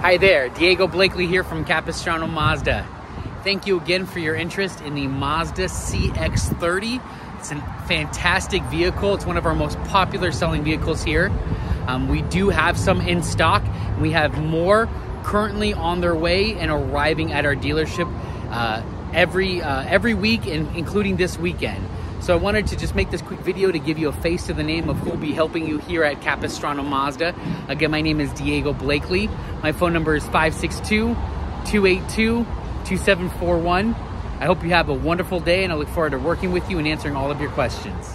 Hi there, Diego Blakely here from Capistrano Mazda. Thank you again for your interest in the Mazda CX-30. It's a fantastic vehicle. It's one of our most popular selling vehicles here. Um, we do have some in stock. We have more currently on their way and arriving at our dealership uh, every uh, every week, and including this weekend. So I wanted to just make this quick video to give you a face to the name of who will be helping you here at Capistrano Mazda. Again, my name is Diego Blakely. My phone number is 562-282-2741. I hope you have a wonderful day and I look forward to working with you and answering all of your questions.